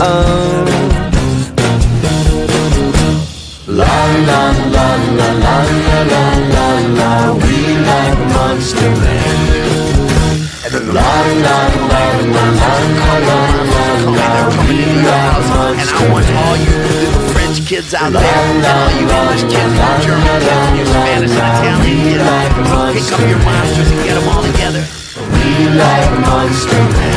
own. La la la la la la la la we like Monster Man. La la la la la la la la la. we like Monster Man. And I want all you little French kids out there, and you English kids, and German kids, you Spanish Italian kids, pick up your monsters and get them all together. We like Monster men.